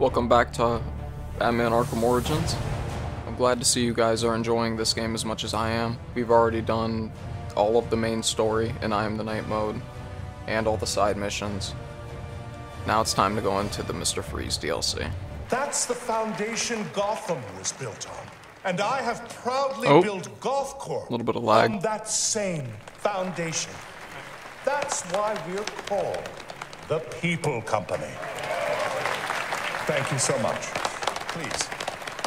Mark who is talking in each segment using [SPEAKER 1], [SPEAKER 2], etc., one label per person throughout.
[SPEAKER 1] Welcome back to Batman Arkham Origins. I'm glad to see you guys are enjoying this game as much as I am. We've already done all of the main story in I Am the Night mode, and all the side missions. Now it's time to go into the Mr. Freeze DLC.
[SPEAKER 2] That's the foundation Gotham was built on. And I have proudly
[SPEAKER 1] Oh.
[SPEAKER 2] built GothCorp
[SPEAKER 1] Little bit of lag.
[SPEAKER 2] on that same foundation. That's why we're called the People Company. Thank you so much. Please.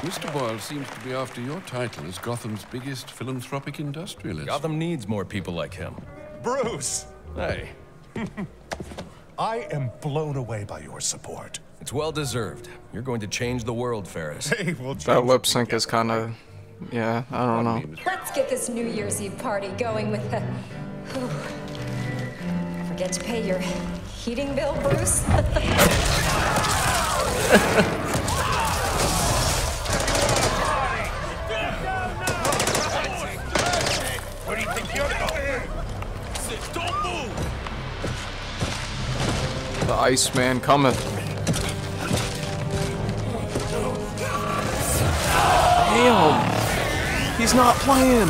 [SPEAKER 3] Mr. Boyle seems to be after your title as Gotham's biggest philanthropic industrialist.
[SPEAKER 4] Gotham needs more people like him.
[SPEAKER 2] Bruce,
[SPEAKER 4] Hey,
[SPEAKER 2] I am blown away by your support.
[SPEAKER 4] it's well deserved. You're going to change the world, Ferris.
[SPEAKER 2] Hey, we'll
[SPEAKER 1] That lip sync is kind of, yeah, I don't know.
[SPEAKER 5] Let's get this New Year's Eve party going with the. Whew. Forget to pay your heating bill, Bruce?
[SPEAKER 1] The Iceman cometh. Damn! He's not playing!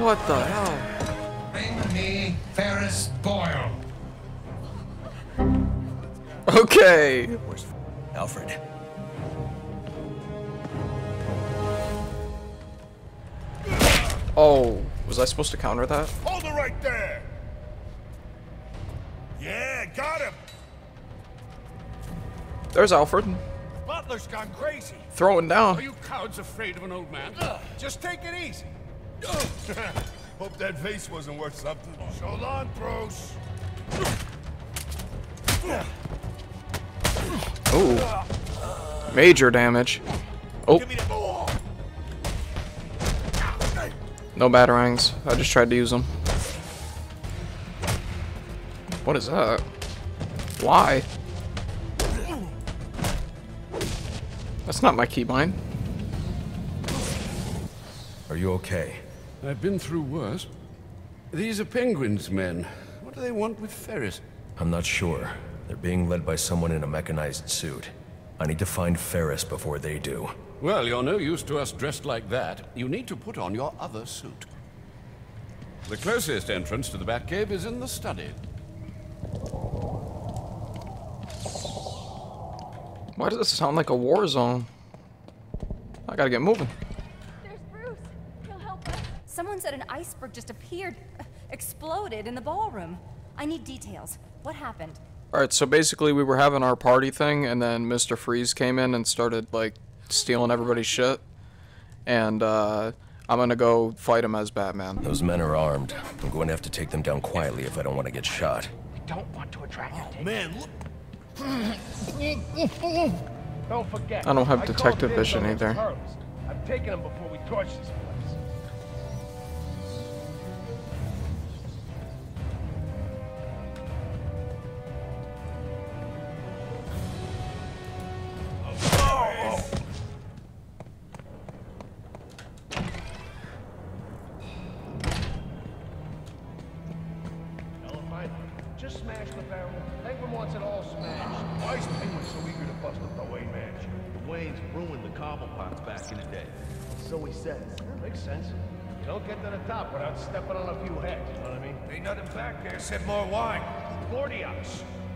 [SPEAKER 1] What the hell? Okay!
[SPEAKER 4] Where's Alfred.
[SPEAKER 1] Oh, was I supposed to counter that?
[SPEAKER 2] Hold it right there! Yeah, got him!
[SPEAKER 1] There's Alfred.
[SPEAKER 2] Butler's gone crazy.
[SPEAKER 1] Throwing down.
[SPEAKER 3] Are you cowards afraid of an old man?
[SPEAKER 2] Just take it easy. Hope that vase wasn't worth something. Hold on, Bruce.
[SPEAKER 1] Ooh. Major damage. Oh,
[SPEAKER 2] Give me the ball.
[SPEAKER 1] no batarangs. I just tried to use them. What is that? Why? That's not my keybind.
[SPEAKER 4] Are you okay?
[SPEAKER 3] I've been through worse. These are Penguin's men. What do they want with Ferris?
[SPEAKER 4] I'm not sure. They're being led by someone in a mechanized suit. I need to find Ferris before they do.
[SPEAKER 3] Well, you're no use to us dressed like that. You need to put on your other suit. The closest entrance to the Batcave is in the study.
[SPEAKER 1] Why does this sound like a war zone? I gotta get moving.
[SPEAKER 5] There's Bruce. He'll help us. Someone said an iceberg just appeared, exploded in the ballroom. I need details. What happened?
[SPEAKER 1] Alright, so basically we were having our party thing, and then Mr. Freeze came in and started, like, stealing everybody's shit. And, uh, I'm gonna go fight him as Batman.
[SPEAKER 4] Those men are armed. I'm going to have to take them down quietly if I don't want to get shot.
[SPEAKER 6] I don't want to attract attention.
[SPEAKER 2] Man, look.
[SPEAKER 6] Don't forget.
[SPEAKER 1] I don't have detective
[SPEAKER 6] dibs
[SPEAKER 1] vision either.
[SPEAKER 6] I'm taking them before we torch this says. That makes sense. You don't get to the top without stepping on a few heads, you know what I mean?
[SPEAKER 2] Ain't nothing back there except more wine.
[SPEAKER 6] Bordeaux.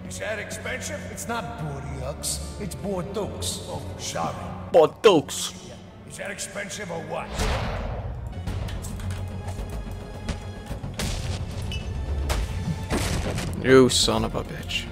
[SPEAKER 2] Is that expensive? It's not Bordeaux. It's Bordeaux. Oh, sorry.
[SPEAKER 1] Dukes.
[SPEAKER 2] Is that expensive or what?
[SPEAKER 1] You son of a bitch.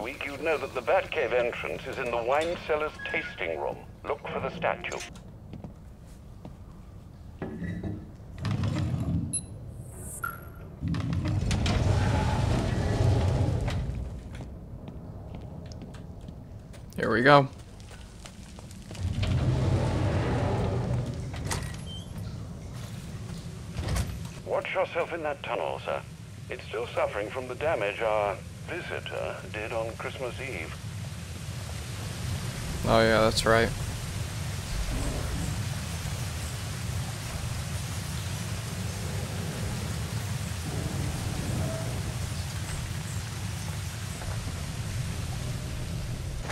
[SPEAKER 7] Week, you'd know that the Batcave entrance is in the wine cellar's tasting room. Look for the statue.
[SPEAKER 1] Here we go.
[SPEAKER 7] Watch yourself in that tunnel, sir. It's still suffering from the damage our visitor uh, did on Christmas Eve.
[SPEAKER 1] Oh yeah, that's right.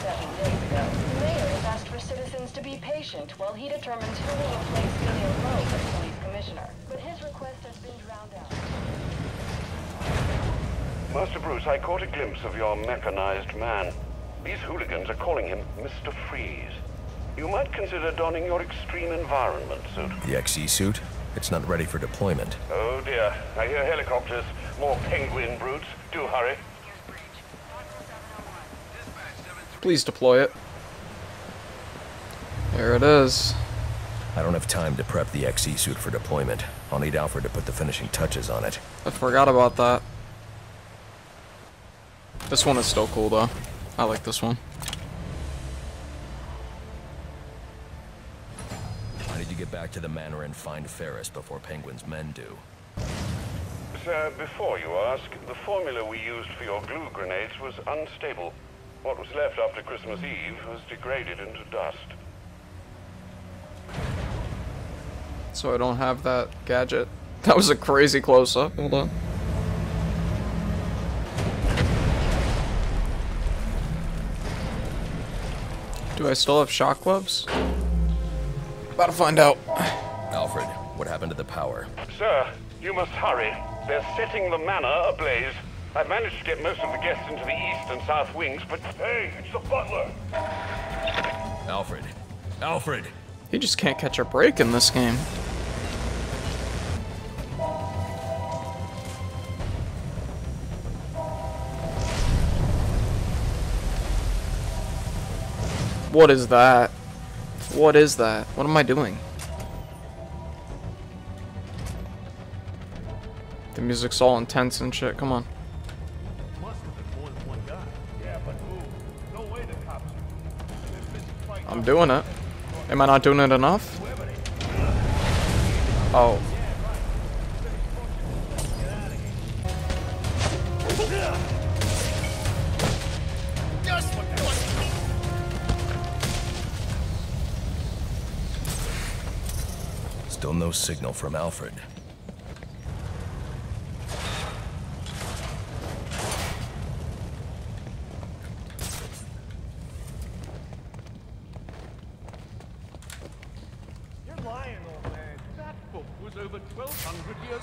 [SPEAKER 8] Seven days ago, the mayor has asked for citizens to be patient while he determines who will replace Gideon Loeb as police commissioner. But his request has been drowned out.
[SPEAKER 7] Master Bruce, I caught a glimpse of your mechanized man. These hooligans are calling him Mr. Freeze. You might consider donning your extreme environment suit.
[SPEAKER 4] The XE suit? It's not ready for deployment.
[SPEAKER 7] Oh dear, I hear helicopters. More penguin brutes. Do hurry.
[SPEAKER 1] Please deploy it. There it is.
[SPEAKER 4] I don't have time to prep the XE suit for deployment. I'll need Alfred to put the finishing touches on it.
[SPEAKER 1] I forgot about that. This one is still cool though. I like this one.
[SPEAKER 4] I need to get back to the manor and find Ferris before Penguin's men do.
[SPEAKER 7] Sir, before you ask, the formula we used for your glue grenades was unstable. What was left after Christmas Eve was degraded into dust.
[SPEAKER 1] So I don't have that gadget. That was a crazy close-up. Hold on. Do I still have shock webs? About to find out.
[SPEAKER 4] Alfred, what happened to the power?
[SPEAKER 7] Sir, you must hurry. They're setting the manor ablaze. I've managed to get most of the guests into the east and south wings, but hey, it's the butler.
[SPEAKER 4] Alfred. Alfred!
[SPEAKER 1] He just can't catch a break in this game. What is that? What is that? What am I doing? The music's all intense and shit. Come on. I'm doing it. Am I not doing it enough? Oh.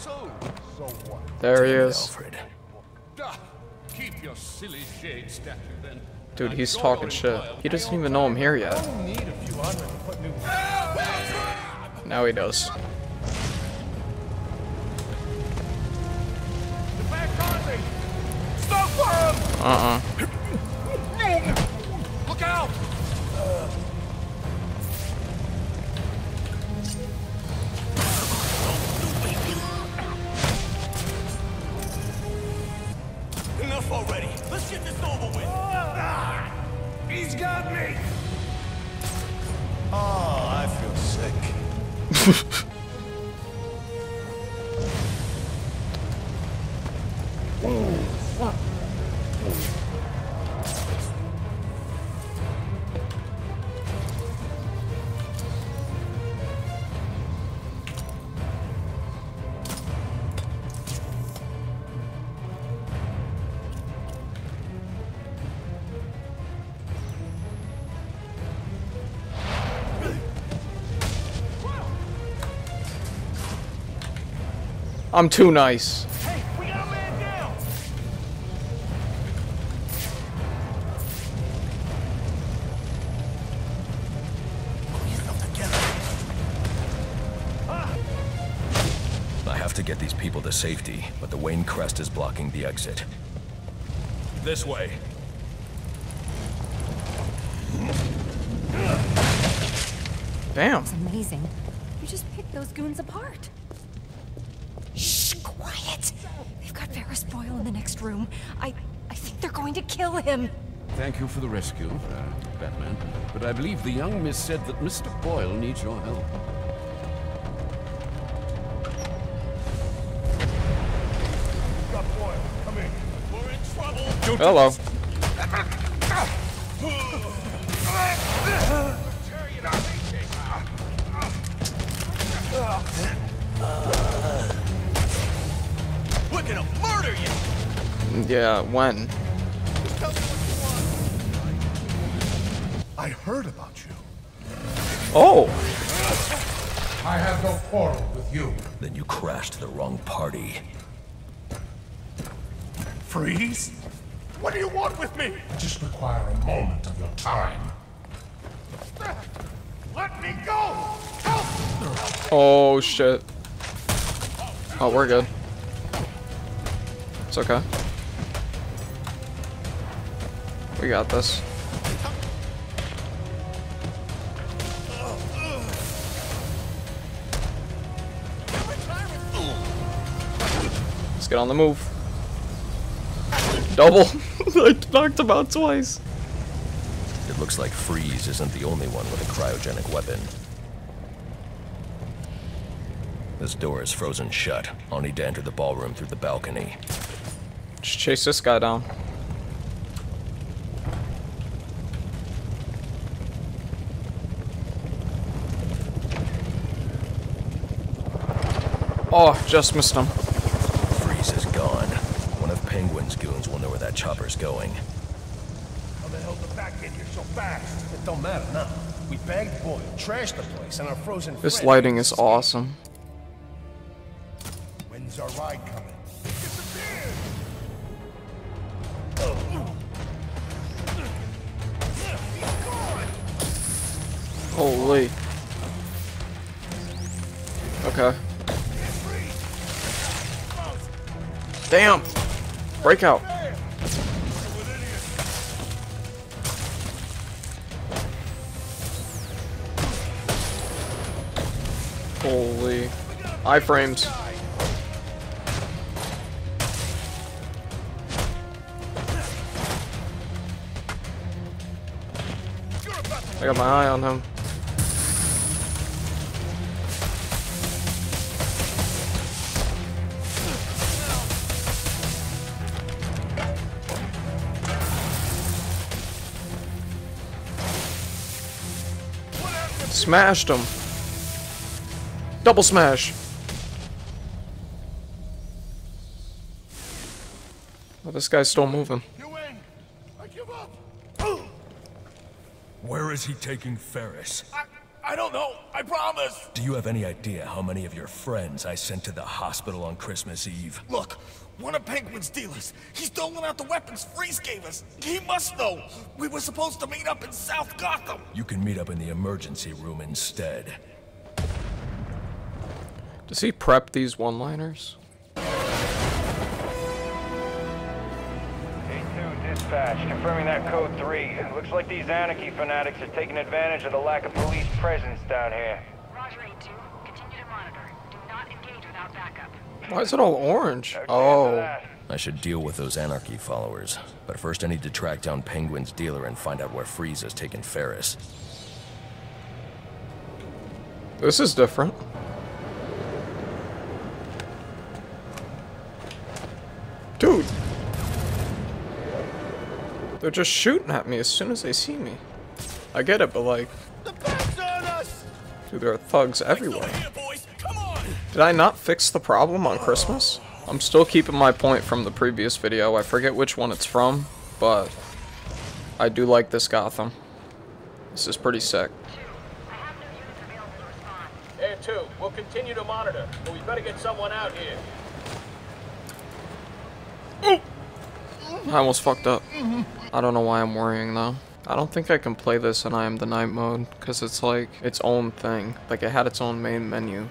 [SPEAKER 9] Old. So what?
[SPEAKER 1] There he is.
[SPEAKER 4] Alfred.
[SPEAKER 3] Keep your silly shade statue then.
[SPEAKER 1] Dude, he's talking shit. He doesn't even know I'm here yet.
[SPEAKER 9] I need a few hundred to put new.
[SPEAKER 1] Now he does. Uh-uh.
[SPEAKER 3] Look out!
[SPEAKER 9] Enough already. Let's get this over with. Ah! he's got me. Oh, I feel sick.
[SPEAKER 1] I'm too nice.
[SPEAKER 9] Hey, we got a man down.
[SPEAKER 4] I have to get these people to safety, but the Wayne Crest is blocking the exit. This way.
[SPEAKER 1] Damn.
[SPEAKER 5] It's amazing. You just picked those goons apart. They've got Ferris Boyle in the next room. I, I think they're going to kill him.
[SPEAKER 3] Thank you for the rescue, uh, Batman. But I believe the young miss said that Mr. Boyle needs your help.
[SPEAKER 9] Got Boyle. Come in. We're in trouble.
[SPEAKER 1] Hello. Yeah, when?
[SPEAKER 10] I heard about you.
[SPEAKER 1] Oh!
[SPEAKER 11] I have no quarrel with you.
[SPEAKER 4] Then you crashed the wrong party.
[SPEAKER 10] Freeze? What do you want with me?
[SPEAKER 11] I just require a moment of your time.
[SPEAKER 10] Let me go! Help!
[SPEAKER 1] Oh shit. Oh, we're good. It's okay. We got this. Let's get on the move. Double! I knocked him out twice.
[SPEAKER 4] It looks like Freeze isn't the only one with a cryogenic weapon. This door is frozen shut. I'll need to enter the ballroom through the balcony.
[SPEAKER 1] Just chase this guy down. Oh, just missed him.
[SPEAKER 4] Freeze is gone. One of Penguin's goons will know where that chopper's going.
[SPEAKER 9] How the hell did that get here so fast? It don't matter now. We bagged Boyle, trashed the place, and our frozen
[SPEAKER 1] This
[SPEAKER 9] friend-
[SPEAKER 1] lighting is awesome.
[SPEAKER 9] When's our ride coming?
[SPEAKER 1] Holy. Okay. Damn! Breakout. Holy. Iframes. I got my eye on him. Smashed him. Double smash. Oh, this guy's still moving.
[SPEAKER 4] Where is he taking Ferris?
[SPEAKER 12] I, I don't know. I promise.
[SPEAKER 4] Do you have any idea how many of your friends I sent to the hospital on Christmas Eve?
[SPEAKER 12] Look, one of Penguin's dealers. He's doling out the weapons Freeze gave us. He must know. We were supposed to meet up in South Gotham.
[SPEAKER 4] You can meet up in the emergency room instead.
[SPEAKER 1] Does he prep these one-liners?
[SPEAKER 13] Dispatch, confirming that code 3. Looks like these anarchy fanatics are taking advantage of the lack of police presence down here.
[SPEAKER 8] Roger 8-2. Continue to monitor. Do not engage without backup.
[SPEAKER 1] Why is it all orange? Oh.
[SPEAKER 4] I should deal with those anarchy followers, but first I need to track down Penguin's dealer and find out where Freeze has taken Ferris.
[SPEAKER 1] This is different. Dude. They're just shooting at me as soon as they see me. I get it, but like... Dude, there are thugs everywhere. Did I not fix the problem on Christmas? I'm still keeping my point from the previous video. I forget which one it's from, but I do like this Gotham. This is pretty sick.
[SPEAKER 14] Air 2, we'll continue to monitor, but we better get someone out here.
[SPEAKER 1] I almost fucked up. Mm-hmm. I don't know why I'm worrying though. I don't think I can play this in I Am the Night mode, because it's like its own thing. Like it had its own main menu.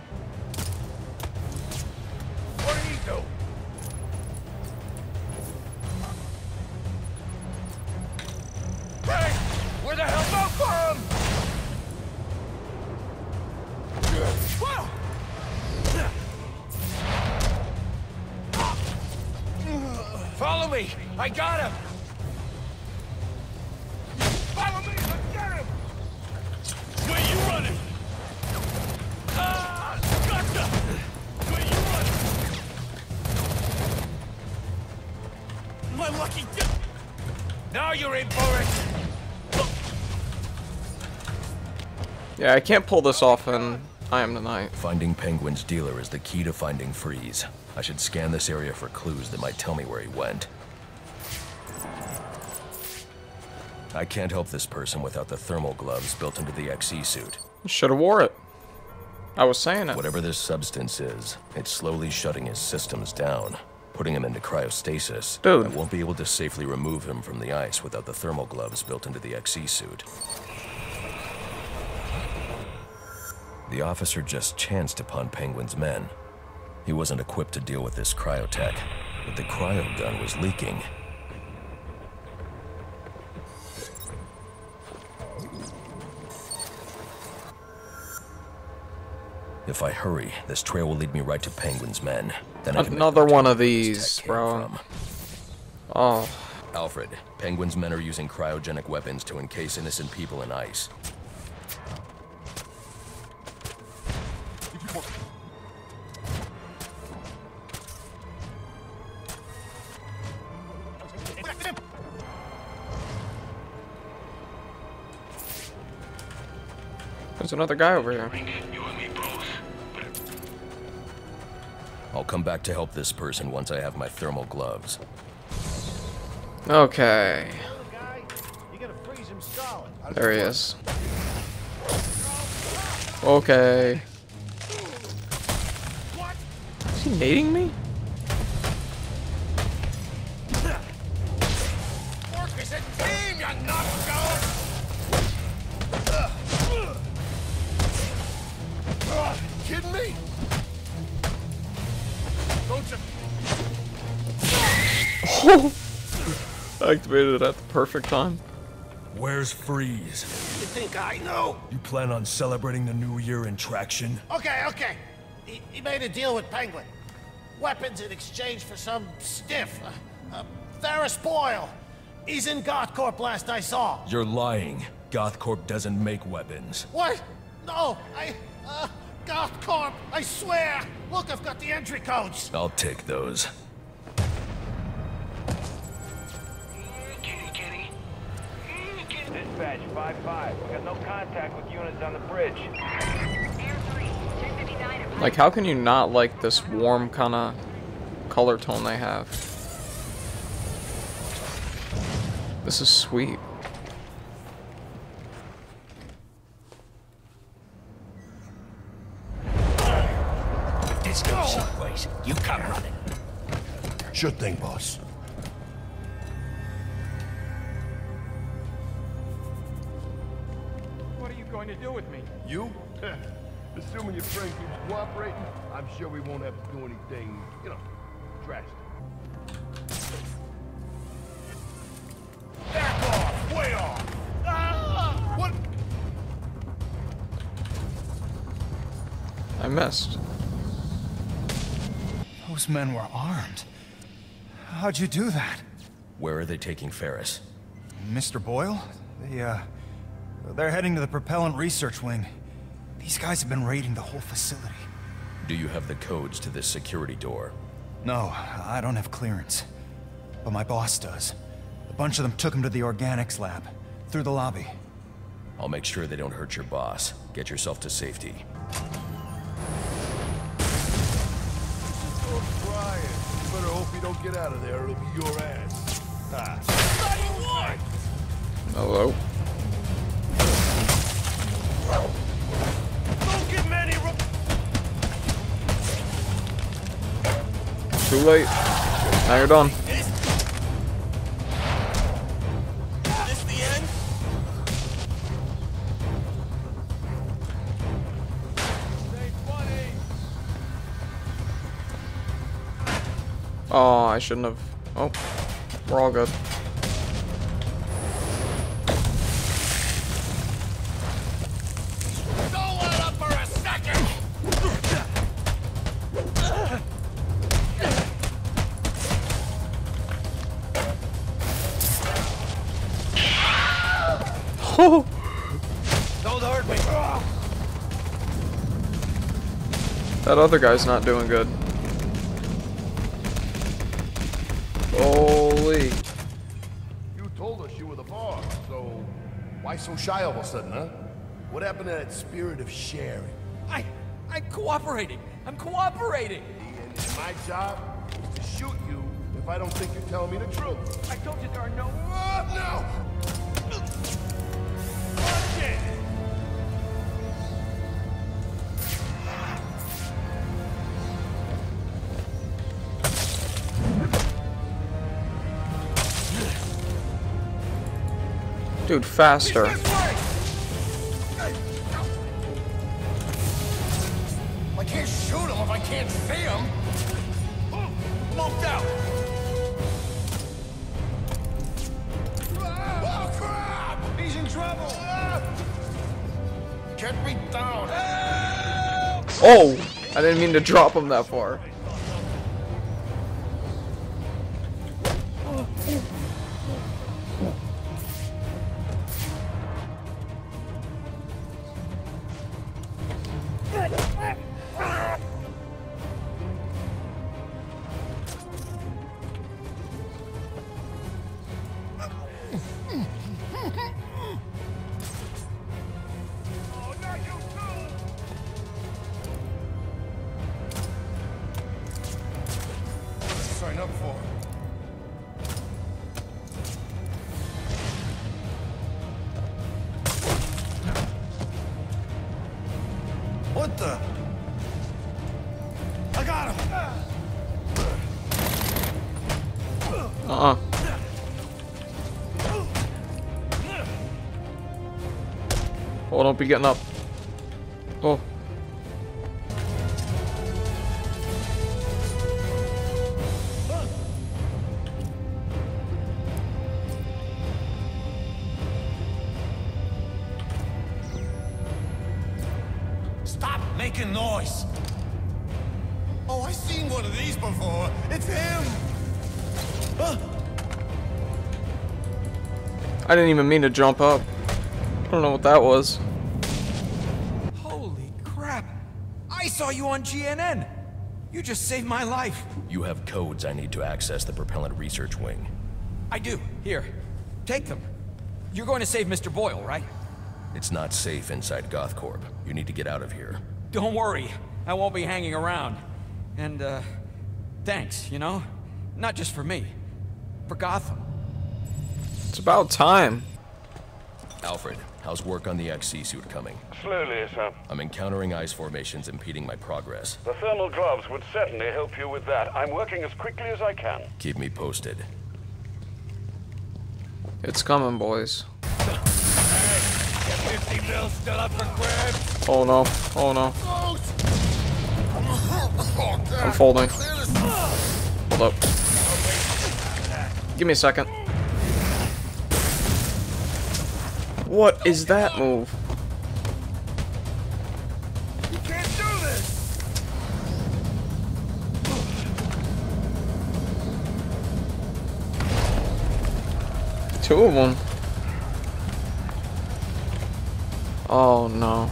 [SPEAKER 1] Yeah, I can't pull this off in I Am the Night.
[SPEAKER 4] Finding Penguin's dealer is the key to finding Freeze. I should scan this area for clues that might tell me where he went. I can't help this person without the thermal gloves built into the XE suit.
[SPEAKER 1] Should have wore it. I was saying it.
[SPEAKER 4] Whatever this substance is, it's slowly shutting his systems down, putting him into cryostasis.
[SPEAKER 1] Dude.
[SPEAKER 4] I won't be able to safely remove him from the ice without the thermal gloves built into the XE suit. The officer just chanced upon Penguin's men. He wasn't equipped to deal with this cryotech, but the cryo gun was leaking. If I hurry, this trail will lead me right to Penguin's men. Then I can make
[SPEAKER 1] Another one of these, bro.
[SPEAKER 4] from.
[SPEAKER 1] Oh,
[SPEAKER 4] Alfred, Penguin's men are using cryogenic weapons to encase innocent people in ice.
[SPEAKER 1] There's another guy over here.
[SPEAKER 4] I'll come back to help this person once I have my thermal gloves.
[SPEAKER 1] Okay.
[SPEAKER 9] You gotta freeze him solid.
[SPEAKER 1] There he is. Okay. Is he nading me? Activated it at the perfect time.
[SPEAKER 4] Where's Freeze?
[SPEAKER 12] You think I know?
[SPEAKER 4] You plan on celebrating the new year in traction?
[SPEAKER 9] Okay, okay. He, he made a deal with Penguin. Weapons in exchange for some stiff. Uh, uh, Ferris Boyle. He's in Gothcorp last I saw.
[SPEAKER 4] You're lying. Gothcorp doesn't make weapons.
[SPEAKER 9] What? No, I... Uh, Gothcorp, I swear! Look, I've got the entry codes.
[SPEAKER 4] I'll take those.
[SPEAKER 13] Dispatch 5-5. We got no contact with units on the bridge.
[SPEAKER 1] Like, how can you not like this warm kind of color tone they have? This is sweet.
[SPEAKER 12] This goes someplace. You come running.
[SPEAKER 10] Sure thing, boss.
[SPEAKER 6] Sure we won't have to do anything, you know, drastic.
[SPEAKER 12] Back off! Way off! Ah! What?
[SPEAKER 1] I missed.
[SPEAKER 15] Those men were armed. How'd you do that?
[SPEAKER 4] Where are they taking Ferris?
[SPEAKER 15] Mr. Boyle? They, uh... They're heading to the propellant research wing. These guys have been raiding the whole facility.
[SPEAKER 4] Do you have the codes to this security door?
[SPEAKER 15] No, I don't have clearance. But my boss does. A bunch of them took him to the organics lab. Through the lobby.
[SPEAKER 4] I'll make sure they don't hurt your boss. Get yourself to safety.
[SPEAKER 6] Don't try it. You better hope you don't get out of there. It'll be your ass. Ah.
[SPEAKER 1] Hello. Too late. Now you're done. Oh, I shouldn't have. Oh, we're all good. That other guy's not doing good. Holy.
[SPEAKER 6] You told us you were the boss, so why so shy all of a sudden, huh? What happened to that spirit of sharing?
[SPEAKER 12] I... I'm cooperating. I'm cooperating.
[SPEAKER 6] And my job is to shoot you if I don't think you're telling me the truth.
[SPEAKER 12] I told you there are no...
[SPEAKER 6] Uh, no!
[SPEAKER 1] Dude, faster.
[SPEAKER 12] I can't shoot him if I can't see him. Out.
[SPEAKER 6] Oh, crap!
[SPEAKER 12] He's in trouble.
[SPEAKER 6] Get me down!
[SPEAKER 1] Oh! I didn't mean to drop him that far. Be getting up. Oh.
[SPEAKER 12] Stop making noise. Oh, I've seen one of these before. It's him. Huh?
[SPEAKER 1] I didn't even mean to jump up. I don't know what that was.
[SPEAKER 12] Saw you on GNN. You just saved my life.
[SPEAKER 4] You have codes I need to access the propellant research wing.
[SPEAKER 12] I do. Here. Take them. You're going to save Mr. Boyle, right?
[SPEAKER 4] It's not safe inside GothCorp. You need to get out of here.
[SPEAKER 12] Don't worry. I won't be hanging around. And, uh, thanks, you know? Not just for me. For Gotham.
[SPEAKER 1] It's about time.
[SPEAKER 4] Alfred, how's work on the XE suit coming?
[SPEAKER 7] Slowly, sir.
[SPEAKER 4] I'm encountering ice formations impeding my progress.
[SPEAKER 7] The thermal gloves would certainly help you with that. I'm working as quickly as I can.
[SPEAKER 4] Keep me posted.
[SPEAKER 1] It's coming, boys.
[SPEAKER 12] 50 mil still up for grabs.
[SPEAKER 1] Oh no. Oh no. I'm folding. Hold up. Give me a second. What is that move?
[SPEAKER 12] You can't do this!
[SPEAKER 1] Two of them. Oh no.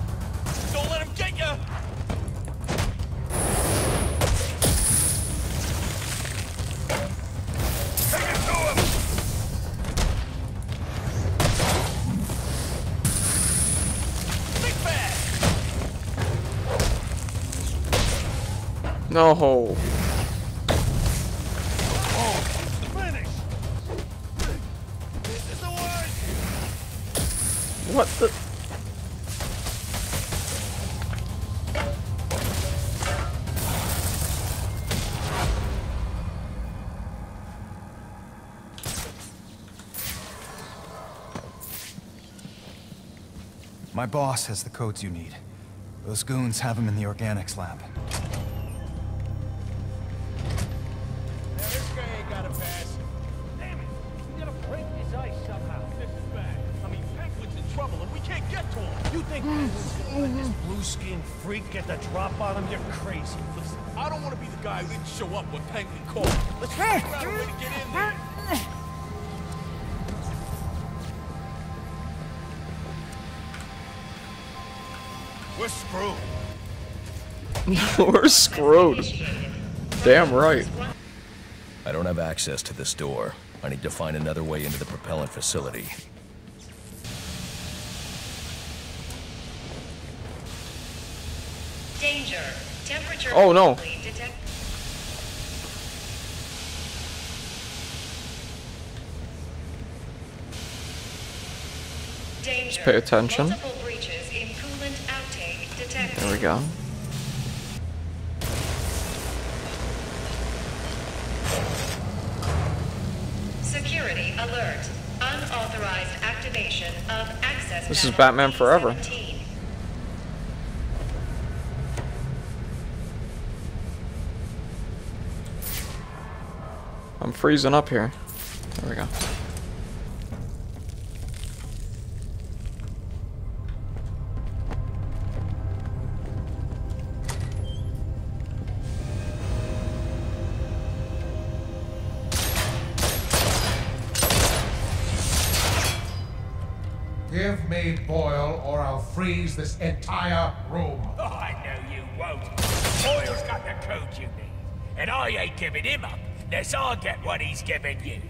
[SPEAKER 1] No. What the?
[SPEAKER 15] My boss has the codes you need. Those goons have them in the organics lab.
[SPEAKER 14] Guy didn't show up when Penguin called. Let's figure out a way to get in there.
[SPEAKER 6] We're screwed.
[SPEAKER 1] We're screwed. Damn right.
[SPEAKER 4] I don't have access to this door. I need to find another way into the propellant facility.
[SPEAKER 16] Danger. Temperature
[SPEAKER 1] Oh, no.
[SPEAKER 16] detect Danger.
[SPEAKER 1] Just pay attention.
[SPEAKER 16] Multiple breaches in coolant outtake detected.
[SPEAKER 1] There we go.
[SPEAKER 16] Security alert. Unauthorized activation of access
[SPEAKER 1] This is Batman Forever. I'm freezing up here. There we go.
[SPEAKER 2] Freeze this entire room.
[SPEAKER 11] Oh, I know you won't. Boyle's got the code you need. And I ain't giving him up unless I get what he's giving you.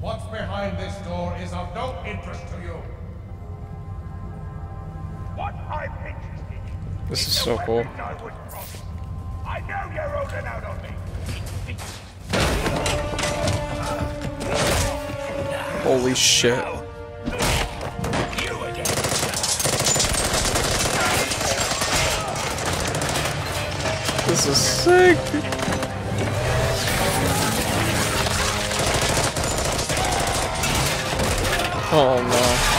[SPEAKER 2] What's behind this door is of no interest to you.
[SPEAKER 11] What I'm interested in
[SPEAKER 1] This is so cool.
[SPEAKER 11] I. I know you're holding out on me.
[SPEAKER 1] Holy shit. This is sick. Oh no.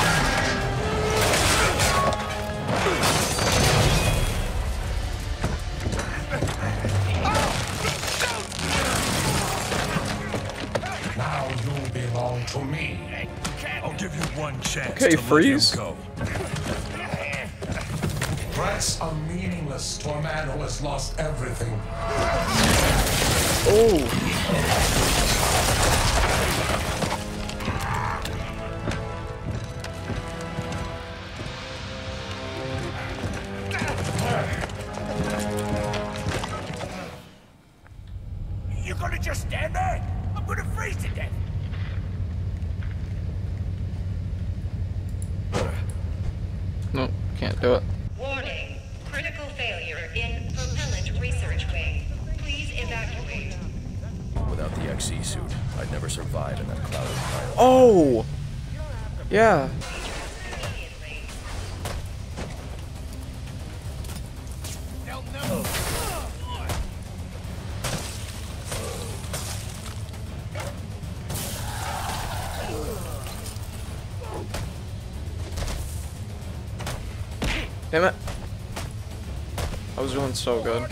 [SPEAKER 2] Now you belong to me.
[SPEAKER 17] I'll give you one chance
[SPEAKER 1] Okay,
[SPEAKER 17] to
[SPEAKER 1] freeze.
[SPEAKER 17] let him go.
[SPEAKER 1] Do it.
[SPEAKER 16] Warning. Critical failure in propellant research wing. Please evacuate.
[SPEAKER 4] Without the XE suit, I'd never survive in that cloud of fire.
[SPEAKER 1] Oh. Yeah. I was doing so good.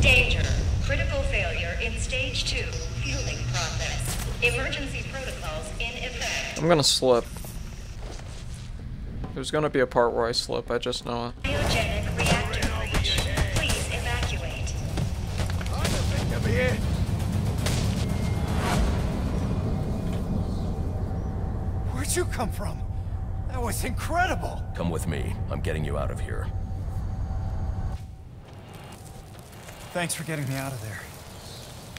[SPEAKER 16] Danger. Critical failure in stage two fueling process. Emergency protocols in effect.
[SPEAKER 1] I'm gonna slip. There's gonna be a part where I slip, I just know it.
[SPEAKER 11] Come
[SPEAKER 15] from? That was incredible.
[SPEAKER 4] Come with me. I'm getting you out of here.
[SPEAKER 15] Thanks for getting me out of there.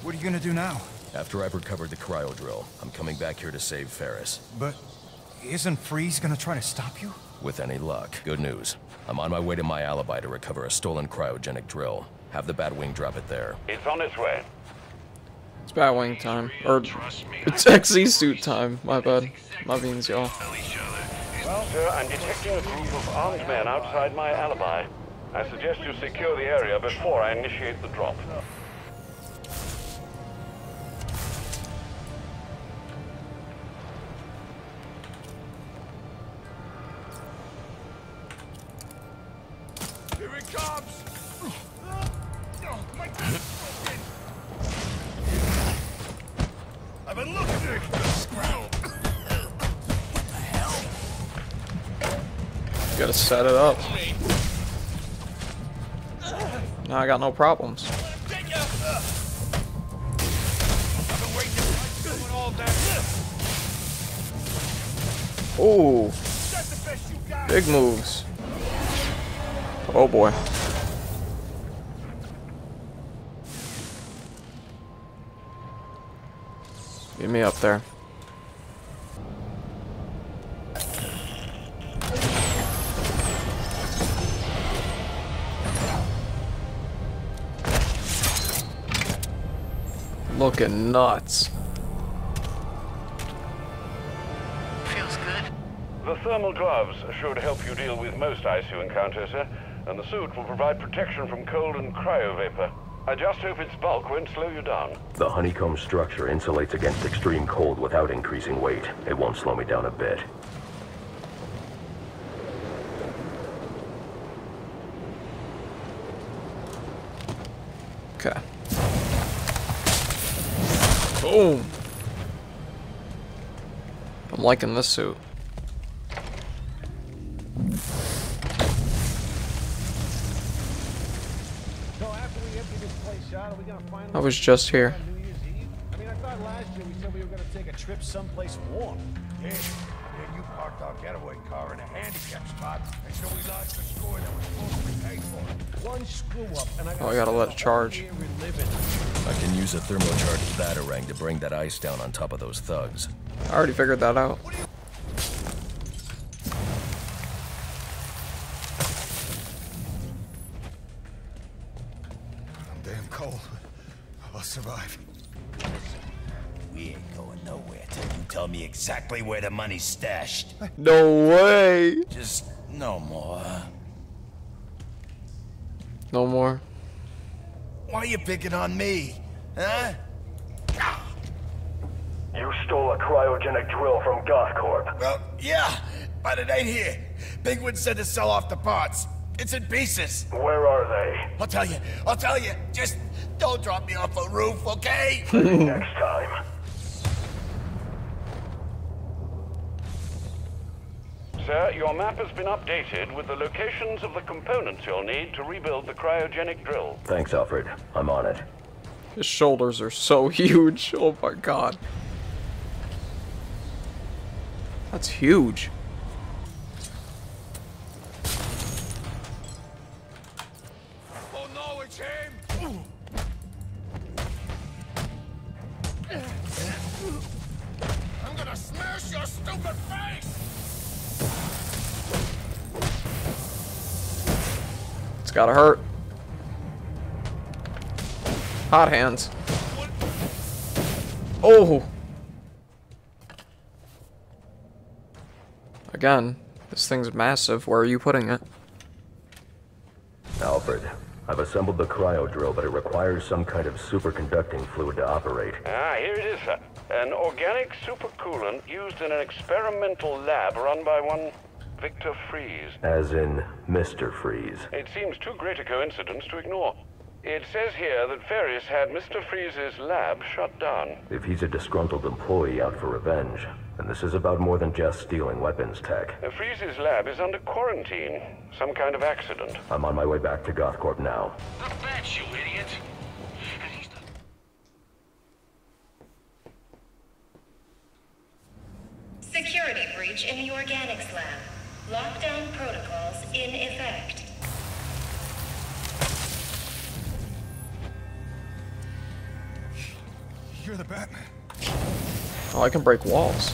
[SPEAKER 15] What are you gonna do now?
[SPEAKER 4] After I've recovered the cryo drill, I'm coming back here to save Ferris.
[SPEAKER 15] But isn't Freeze gonna try to stop you?
[SPEAKER 4] With any luck. Good news. I'm on my way to my alibi to recover a stolen cryogenic drill. Have the Batwing drop it there.
[SPEAKER 6] It's on its way.
[SPEAKER 1] It's Batwing time. Or, it's XE suit time. My bad. My beans, y'all.
[SPEAKER 6] Sir, I'm detecting a group of armed men outside my alibi. I suggest you secure the area before I initiate the drop.
[SPEAKER 1] Got no problems. Ooh. Big moves. Oh boy. Get me up there. Looking nuts.
[SPEAKER 7] Feels good. The thermal gloves should help you deal with most ice you encounter, sir, and the suit will provide protection from cold and cryovapor. I just hope its bulk won't slow you down.
[SPEAKER 4] The honeycomb structure insulates against extreme cold without increasing weight. It won't slow me down a bit.
[SPEAKER 1] Okay. Boom. I'm liking this suit.
[SPEAKER 14] So after we empty this place out, are we gonna finally
[SPEAKER 1] I was just here.
[SPEAKER 14] New Year's Eve? I mean, I thought last year we said we were gonna take a trip someplace warm.
[SPEAKER 6] Yeah, yeah, you parked our getaway car in a handicap spot until we lodged the score that was supposed to be paid for.
[SPEAKER 14] One screw up, and I
[SPEAKER 1] Oh, I gotta let it charge.
[SPEAKER 4] I can use a thermocharged batarang to bring that ice down on top of those thugs.
[SPEAKER 1] I already figured that out.
[SPEAKER 6] I'm damn cold. I'll survive.
[SPEAKER 12] We ain't going nowhere till you tell me exactly where the money's stashed.
[SPEAKER 1] No way.
[SPEAKER 12] Just no more.
[SPEAKER 1] No more.
[SPEAKER 12] Why are you picking on me? Huh?
[SPEAKER 18] You stole a cryogenic drill from GothCorp.
[SPEAKER 12] Well, yeah, but it ain't here. Penguin said to sell off the parts. It's in pieces.
[SPEAKER 18] Where are they?
[SPEAKER 12] I'll tell you. I'll tell you. Just don't drop me off a roof, okay?
[SPEAKER 18] Next time.
[SPEAKER 7] Sir, your map has been updated with the locations of the components you'll need to rebuild the cryogenic drill.
[SPEAKER 4] Thanks, Alfred. I'm on it.
[SPEAKER 1] His shoulders are so huge. Oh my god. That's huge. Gotta hurt. Hot hands. Oh! Again, this thing's massive. Where are you putting it?
[SPEAKER 4] Alfred, I've assembled the cryo drill, but it requires some kind of superconducting fluid to operate.
[SPEAKER 7] Ah, here it is, sir. An organic supercoolant used in an experimental lab run by one Victor Freeze.
[SPEAKER 4] As in Mr. Freeze.
[SPEAKER 7] It seems too great a coincidence to ignore. It says here that Ferris had Mr. Freeze's lab shut down.
[SPEAKER 4] If he's a disgruntled employee out for revenge, then this is about more than just stealing weapons tech.
[SPEAKER 7] Freeze's lab is under quarantine. Some kind of accident.
[SPEAKER 4] I'm on my way back to Gothcorp now.
[SPEAKER 12] That's you, idiot.
[SPEAKER 16] Security breach in the organics lab. Lockdown protocols in effect.
[SPEAKER 15] You're the Batman.
[SPEAKER 1] Oh, I can break walls.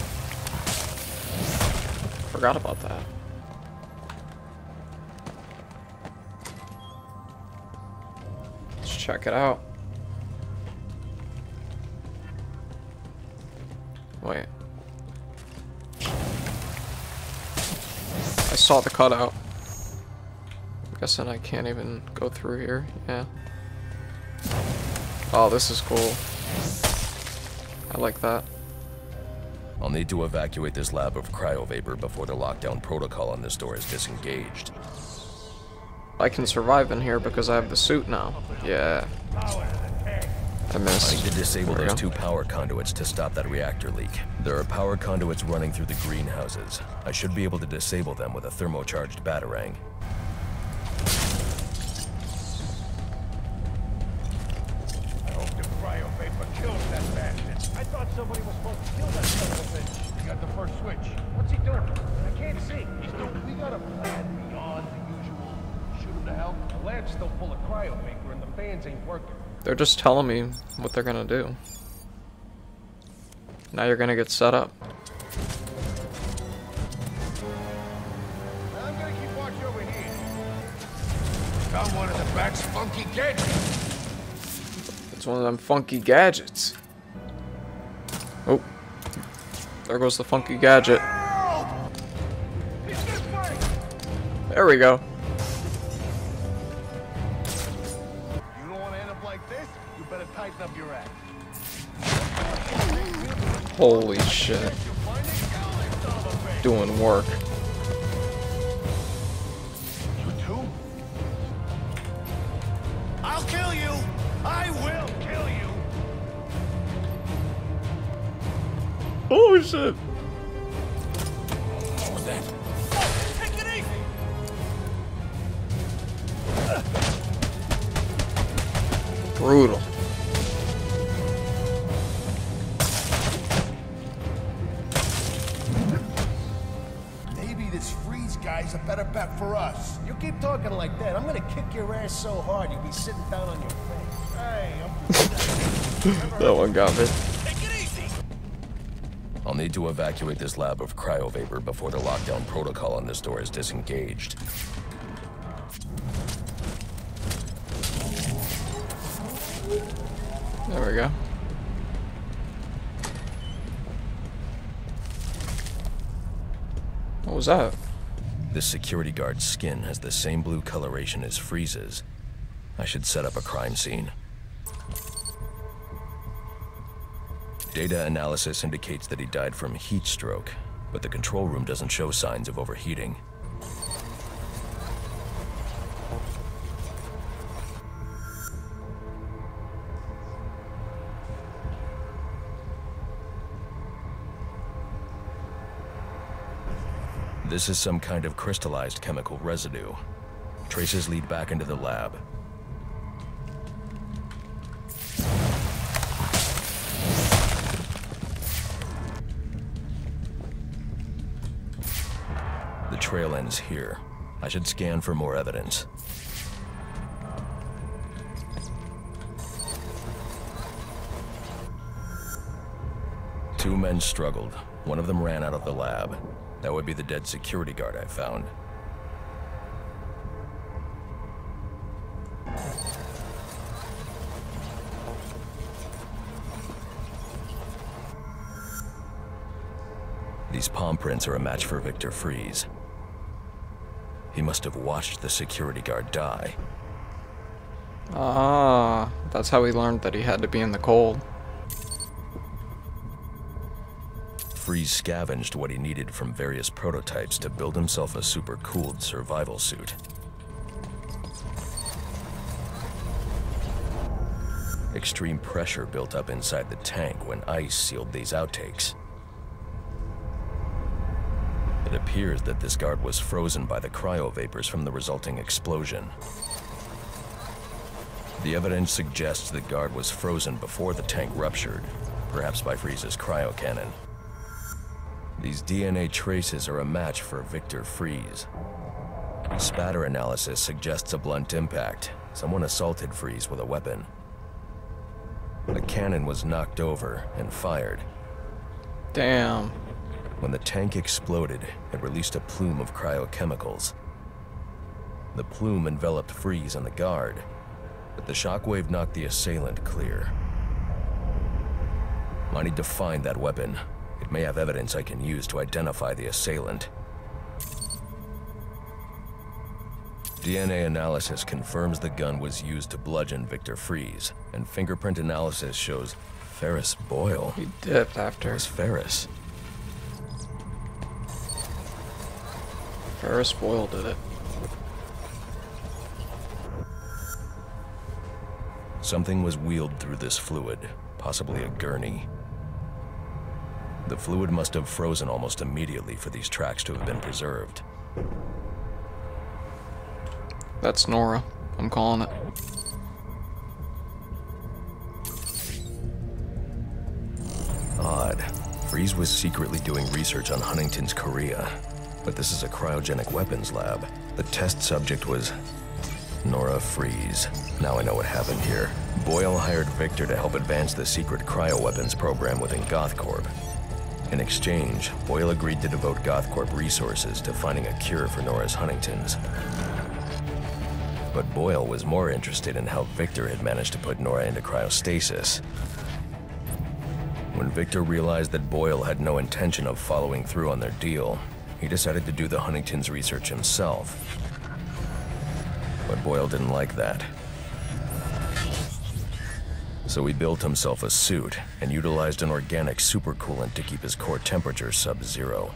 [SPEAKER 1] Forgot about that. Let's check it out. Wait. Saw the cutout. I'm guessing I can't even go through here. Yeah. Oh, this is cool. I like that.
[SPEAKER 4] I'll need to evacuate this lab of cryovapor before the lockdown protocol on this door is disengaged.
[SPEAKER 1] I can survive in here because I have the suit now. Yeah. I missed.
[SPEAKER 4] I need to disable those
[SPEAKER 1] go.
[SPEAKER 4] two power conduits to stop that reactor leak. There are power conduits running through the greenhouses. I should be able to disable them with a thermocharged batarang.
[SPEAKER 1] Just telling me what they're gonna do. Now you're gonna get set up.
[SPEAKER 11] I'm gonna keep watch over here. One of the back's funky gadgets.
[SPEAKER 1] It's one of them funky gadgets. Oh. There goes the funky gadget. There we go. Holy shit. Doing work.
[SPEAKER 11] You too?
[SPEAKER 9] I'll kill you! I will kill you!
[SPEAKER 1] Holy shit.
[SPEAKER 9] What was that? Take it easy!
[SPEAKER 1] Brutal.
[SPEAKER 14] Your ass so hard you'll be sitting down on your face. Hey, I'm...
[SPEAKER 1] That one got me.
[SPEAKER 4] I'll need to evacuate this lab of cryovapor before the lockdown protocol on this door is disengaged.
[SPEAKER 1] There we go. What was that?
[SPEAKER 4] This security guard's skin has the same blue coloration as Freeze's. I should set up a crime scene. Data analysis indicates that he died from heat stroke, but the control room doesn't show signs of overheating. This is some kind of crystallized chemical residue. Traces lead back into the lab. The trail ends here. I should scan for more evidence. Two men struggled. One of them ran out of the lab. That would be the dead security guard I found. These palm prints are a match for Victor Freeze. He must have watched the security guard die.
[SPEAKER 1] Ah, that's how he learned that he had to be in the cold.
[SPEAKER 4] Freeze scavenged what he needed from various prototypes to build himself a super-cooled survival suit. Extreme pressure built up inside the tank when ice sealed these outtakes. It appears that this guard was frozen by the cryo vapors from the resulting explosion. The evidence suggests the guard was frozen before the tank ruptured, perhaps by Freeze's cryocannon. These DNA traces are a match for Victor Freeze. Spatter analysis suggests a blunt impact. Someone assaulted Freeze with a weapon. The cannon was knocked over and fired.
[SPEAKER 1] Damn.
[SPEAKER 4] When the tank exploded, it released a plume of cryochemicals. The plume enveloped Freeze and the guard, but the shockwave knocked the assailant clear. I need to find that weapon. It may have evidence I can use to identify the assailant. DNA analysis confirms the gun was used to bludgeon Victor Freeze, and fingerprint analysis shows Ferris Boyle.
[SPEAKER 1] He dipped after.
[SPEAKER 4] It was Ferris.
[SPEAKER 1] Ferris Boyle did it.
[SPEAKER 4] Something was wheeled through this fluid, possibly a gurney. The fluid must have frozen almost immediately for these tracks to have been preserved.
[SPEAKER 1] That's Nora. I'm calling it.
[SPEAKER 4] Odd. Freeze was secretly doing research on Huntington's chorea. But this is a cryogenic weapons lab. The test subject was Nora Freeze. Now I know what happened here. Boyle hired Victor to help advance the secret cryoweapons program within GothCorp. In exchange, Boyle agreed to devote GothCorp resources to finding a cure for Nora's Huntingtons. But Boyle was more interested in how Victor had managed to put Nora into cryostasis. When Victor realized that Boyle had no intention of following through on their deal, he decided to do the Huntington's research himself. But Boyle didn't like that. So he built himself a suit and utilized an organic supercoolant to keep his core temperature sub-zero.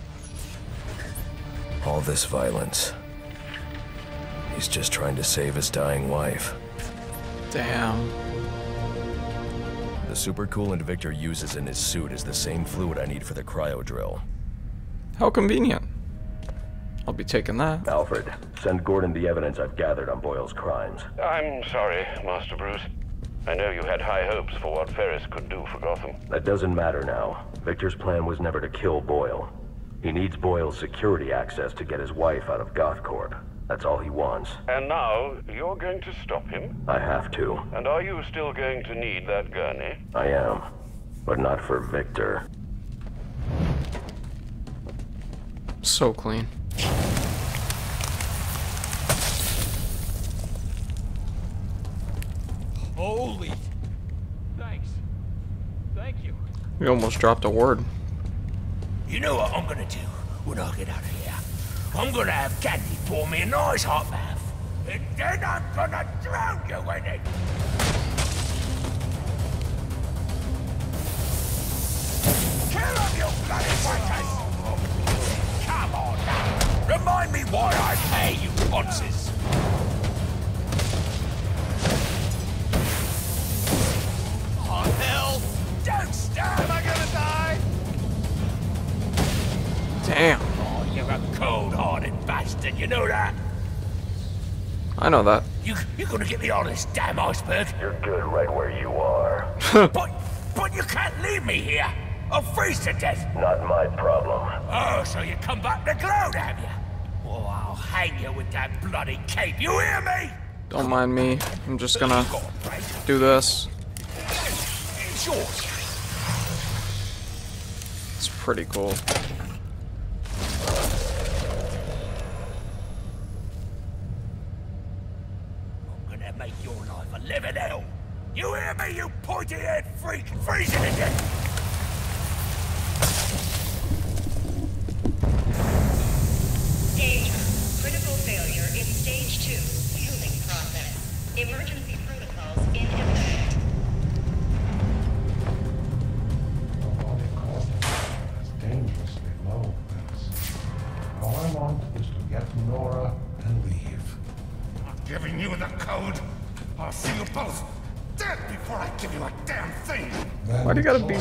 [SPEAKER 4] All this violence. He's just trying to save his dying wife.
[SPEAKER 1] Damn.
[SPEAKER 4] The supercoolant Victor uses in his suit is the same fluid I need for the cryo drill.
[SPEAKER 1] How convenient. I'll be taking that.
[SPEAKER 4] Alfred, send Gordon the evidence I've gathered on Boyle's crimes.
[SPEAKER 7] I'm sorry, Master Bruce. I know you had high hopes for what Ferris could do for Gotham.
[SPEAKER 4] That doesn't matter now. Victor's plan was never to kill Boyle. He needs Boyle's security access to get his wife out of GothCorp. That's all he wants.
[SPEAKER 7] And now, you're going to stop him?
[SPEAKER 4] I have to.
[SPEAKER 7] And are you still going to need that gurney? Eh?
[SPEAKER 4] I am. But not for Victor.
[SPEAKER 1] So clean.
[SPEAKER 14] Holy. Thanks. Thank you.
[SPEAKER 1] We almost dropped a word.
[SPEAKER 11] You know what I'm gonna do when I get out of here? I'm gonna have Candy pour me a nice hot bath. And then I'm gonna drown you in it. Kill him, you bloody fighters! Come on now. Remind me why I pay you onces. Oh, hell! Don't stop! Am I gonna die?
[SPEAKER 1] Damn.
[SPEAKER 11] Oh, you're a cold-hearted bastard, you know that?
[SPEAKER 1] I know that.
[SPEAKER 11] You, you're gonna get me on this damn iceberg?
[SPEAKER 4] You're good right where you are.
[SPEAKER 11] but, but you can't leave me here. I'll freeze to death.
[SPEAKER 4] Not my problem.
[SPEAKER 11] Oh, so you come back to gloat, have you? Well, I'll hang you with that bloody cape, you hear me?
[SPEAKER 1] Don't mind me. I'm just gonna do this.
[SPEAKER 11] It's yours.
[SPEAKER 1] It's pretty cool.
[SPEAKER 11] I'm gonna make your life a living hell. You hear me, you pointy-head freak? Freezing to death.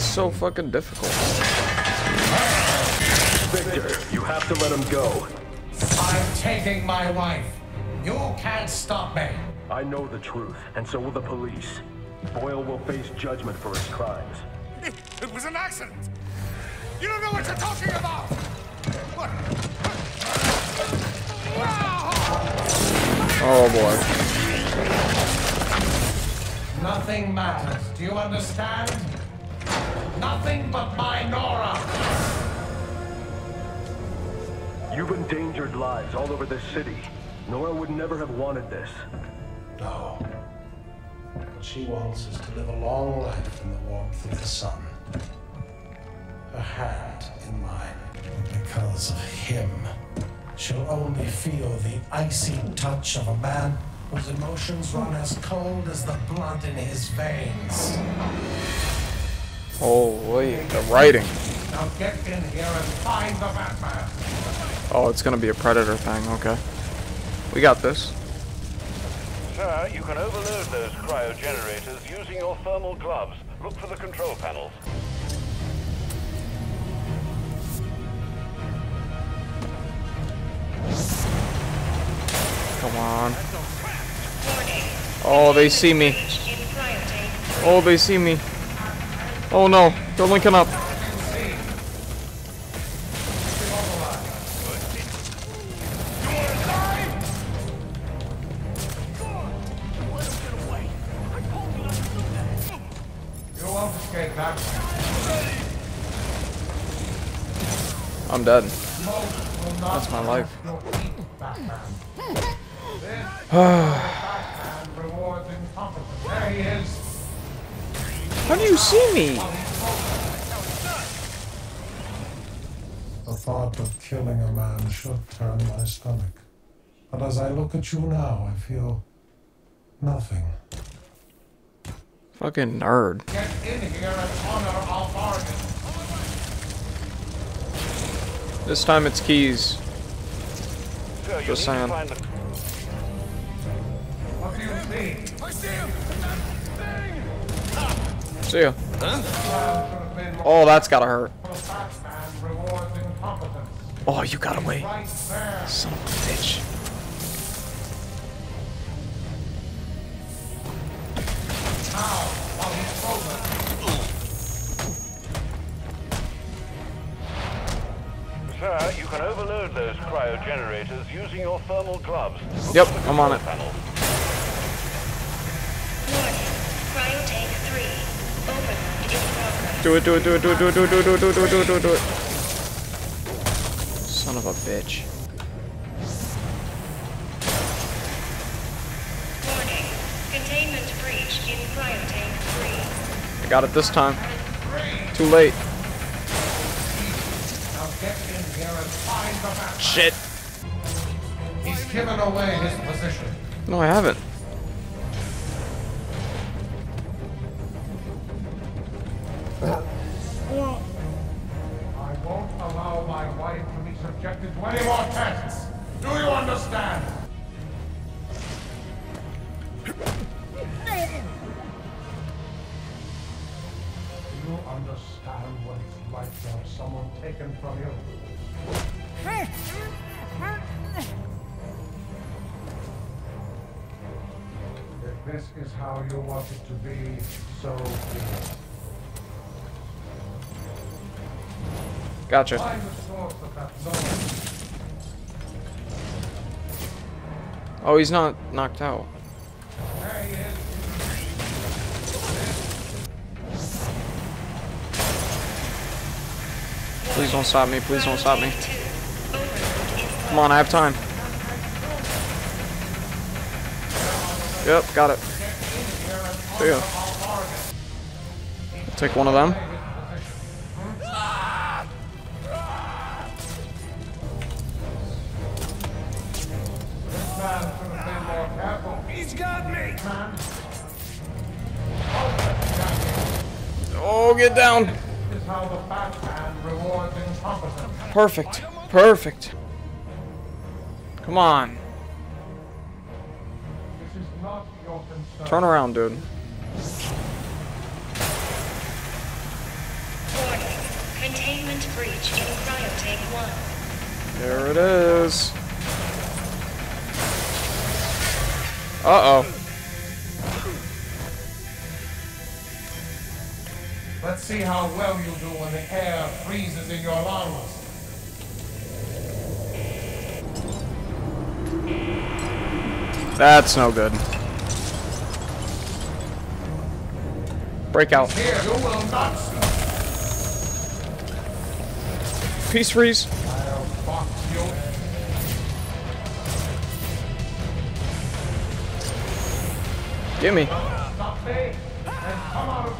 [SPEAKER 1] Why do you gotta be so fucking difficult?
[SPEAKER 4] Victor, you have to let him go.
[SPEAKER 2] I'm taking my wife. You can't stop me.
[SPEAKER 4] I know the truth, and so will the police. Boyle will face judgment for his crimes.
[SPEAKER 11] It, it was an accident. You don't know what you're talking about. What?
[SPEAKER 1] Oh boy.
[SPEAKER 2] Nothing matters. Do you understand? Nothing but my Nora.
[SPEAKER 4] You've endangered lives all over this city. Nora would never have wanted this.
[SPEAKER 2] No. What she wants is to live a long life in the warmth of the sun. Her hand in mine. Because of him, she'll only feel the icy touch of a man whose emotions run as cold as the blood in his veins.
[SPEAKER 1] Oh wait, the writing.
[SPEAKER 2] Now get in here and find the Batman.
[SPEAKER 1] Oh, it's gonna be a predator thing. Okay. We got this.
[SPEAKER 7] Sir, you can overload those cryogenerators using your thermal gloves. Look for the control panels.
[SPEAKER 1] Come on. Oh, they see me. Oh, they see me. Oh no, they're linking up. I'm dead. That's my life. me?
[SPEAKER 2] The thought of killing a man should turn my stomach. But as I look at you now, I feel nothing.
[SPEAKER 1] Fucking nerd.
[SPEAKER 2] Get in here and honor our bargain.
[SPEAKER 1] This time it's keys.
[SPEAKER 7] Sir, you
[SPEAKER 1] Just saying.
[SPEAKER 2] What do you see?
[SPEAKER 12] I see him!
[SPEAKER 1] See ya. Oh, that's gotta hurt. Oh, you got away.
[SPEAKER 2] Right there.
[SPEAKER 1] Son of a bitch.
[SPEAKER 2] Now, while he's frozen.
[SPEAKER 7] Sir, you can overload those cryogenerators using your thermal gloves.
[SPEAKER 1] Yep, I'm on it.
[SPEAKER 7] Panel.
[SPEAKER 16] Warning. Cryotank 3. Overload in progress.
[SPEAKER 1] Do it, do it, do it, do it, do it, do it, do it, do it, do it, do it, do it, do it. Son of a bitch.
[SPEAKER 16] Warning. Containment breach in Cryotank 3.
[SPEAKER 1] I got it this time. Too late.
[SPEAKER 2] Now get in here and find the man.
[SPEAKER 1] Shit.
[SPEAKER 2] He's given away his position.
[SPEAKER 1] No, I haven't. Gotcha. Oh, he's not knocked out.
[SPEAKER 2] There.
[SPEAKER 1] Please don't stop me. Please don't stop me. Come on, I have time. Yep, got it. See ya. Take one of them. Sit down. Perfect. Perfect. Come on. Turn around, dude.
[SPEAKER 16] Containment breach in cryotank 1.
[SPEAKER 1] There it is. Uh-oh.
[SPEAKER 2] See how well you do when the air freezes in your lungs.
[SPEAKER 1] That's no good. Break out.
[SPEAKER 2] Here, you will not.
[SPEAKER 1] Peace freeze.
[SPEAKER 2] I'll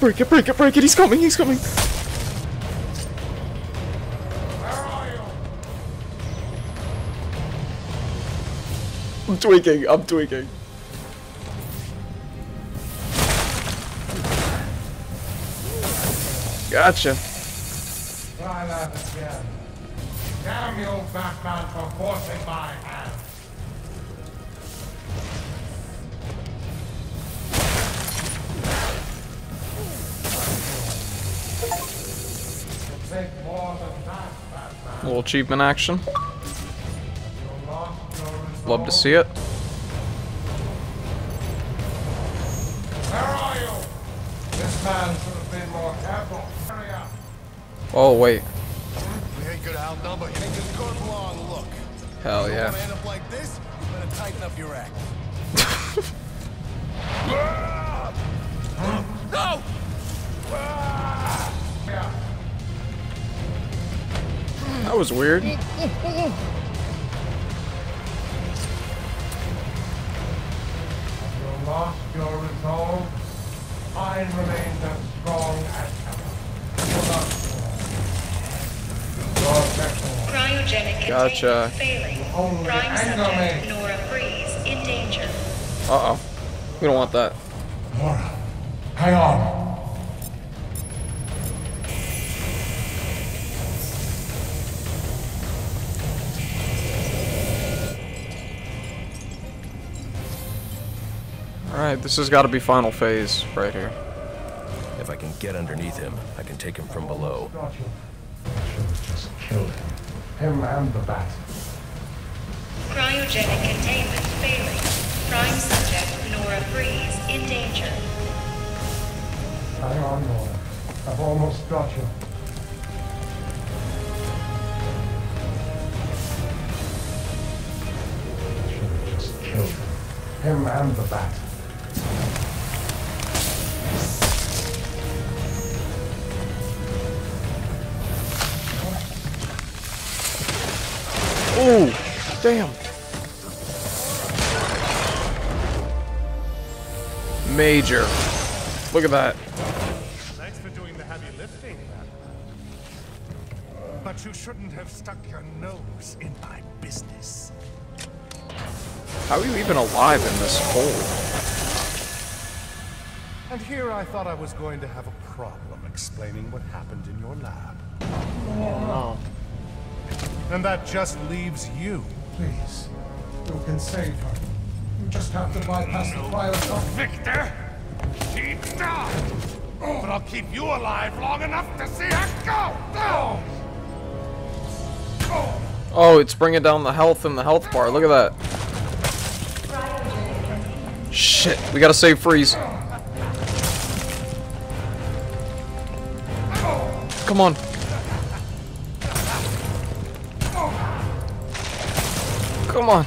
[SPEAKER 1] Break it, break it, break it. He's coming, he's coming. I'm tweaking, I'm tweaking. Gotcha.
[SPEAKER 2] You, Batman, for forcing my
[SPEAKER 1] little achievement action. Love to see it.
[SPEAKER 2] Where are you? This man should have been more careful. Hurry up.
[SPEAKER 1] Oh, wait.
[SPEAKER 12] We ain't gonna
[SPEAKER 2] me.
[SPEAKER 16] Nora Freeze in danger.
[SPEAKER 1] Uh-oh. We don't want that.
[SPEAKER 2] Nora, hang on.
[SPEAKER 1] Alright, this has got to be final phase right here.
[SPEAKER 4] If I can get underneath him, I can take him from below.
[SPEAKER 2] Got you. I should have just killed him. Him and the bat.
[SPEAKER 16] Cryogenic containment failing. Prime subject Nora Freeze in danger.
[SPEAKER 2] Hang on, Nora. I've almost got you. Should have just killed him. Him and the bat.
[SPEAKER 1] Ooh, damn. Major. Look at that.
[SPEAKER 10] Thanks for doing the heavy lifting, But you shouldn't have stuck your nose in my business.
[SPEAKER 1] How are you even alive in this hole?
[SPEAKER 10] And here I thought I was going to have a problem explaining what happened in your lab. Oh, no. And that just leaves you.
[SPEAKER 2] Please. You can save her. You just have to bypass the cryoscope.
[SPEAKER 10] Victor! She's died! But I'll keep you alive long enough to see her go! No!
[SPEAKER 1] Oh, it's bringing down the health in the health bar. Look at that. Shit, we gotta save Freeze. Come on. Come on.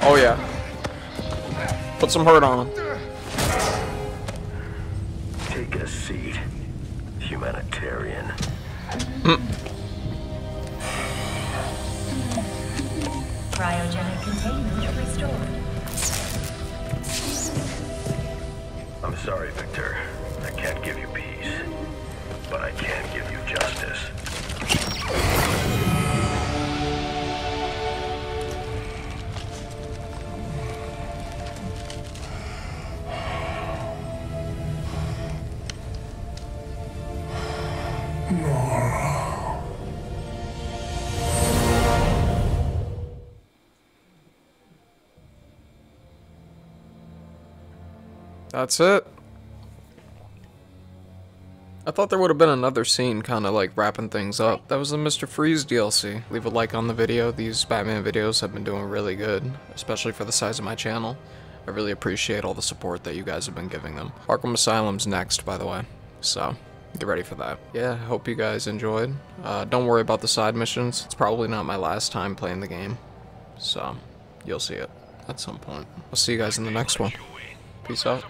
[SPEAKER 1] Oh yeah. Put some hurt on him.
[SPEAKER 4] Take a seat. Humanitarian.
[SPEAKER 16] Cryogenic containment restored.
[SPEAKER 4] I'm sorry, Victor.
[SPEAKER 1] That's it. I thought there would have been another scene kind of like wrapping things up. That was the Mr. Freeze DLC. Leave a like on the video. These Batman videos have been doing really good, especially for the size of my channel. I really appreciate all the support that you guys have been giving them. Arkham Asylum's next, by the way, so get ready for that. Yeah, hope you guys enjoyed. Uh, don't worry about the side missions. It's probably not my last time playing the game, so you'll see it at some point. I'll see you guys in the next one. Peace out.